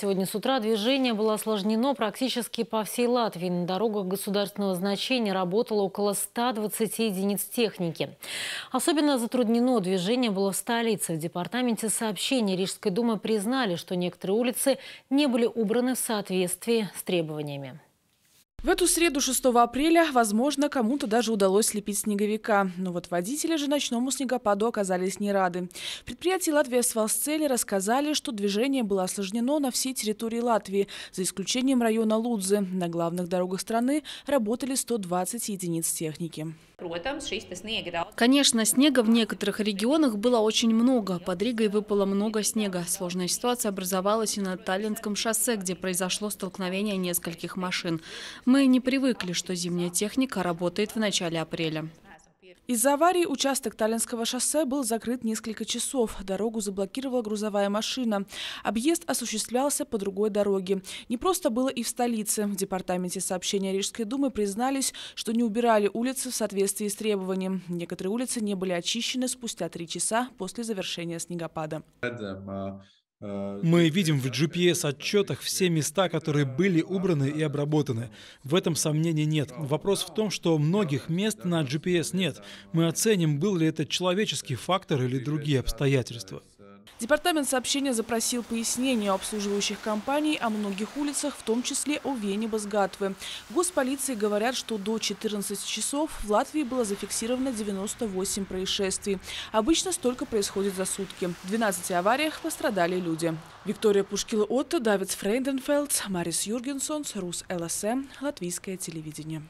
Сегодня с утра движение было осложнено практически по всей Латвии. На дорогах государственного значения работало около 120 единиц техники. Особенно затруднено движение было в столице. В департаменте сообщений Рижской думы признали, что некоторые улицы не были убраны в соответствии с требованиями. В эту среду 6 апреля, возможно, кому-то даже удалось слепить снеговика. Но вот водители же ночному снегопаду оказались не рады. Предприятие «Латвия Свалсцели» рассказали, что движение было осложнено на всей территории Латвии, за исключением района Лудзы. На главных дорогах страны работали 120 единиц техники. Конечно, снега в некоторых регионах было очень много. Под Ригой выпало много снега. Сложная ситуация образовалась и на Таллинском шоссе, где произошло столкновение нескольких машин. Мы не привыкли, что зимняя техника работает в начале апреля. Из-за аварии участок Таллинского шоссе был закрыт несколько часов. Дорогу заблокировала грузовая машина. Объезд осуществлялся по другой дороге. Не просто было и в столице. В департаменте сообщения Рижской думы признались, что не убирали улицы в соответствии с требованием. Некоторые улицы не были очищены спустя три часа после завершения снегопада. Мы видим в GPS-отчетах все места, которые были убраны и обработаны. В этом сомнений нет. Вопрос в том, что многих мест на GPS нет. Мы оценим, был ли это человеческий фактор или другие обстоятельства. Департамент сообщения запросил пояснения у обслуживающих компаний о многих улицах, в том числе о Венебасгатвы. В госполиции говорят, что до 14 часов в Латвии было зафиксировано 98 происшествий. Обычно столько происходит за сутки. В 12 авариях пострадали люди. Виктория Пушкила-Отто, Давид Фрейнденфелд, Марис Юргенсон, Rus LSM, Латвийское телевидение.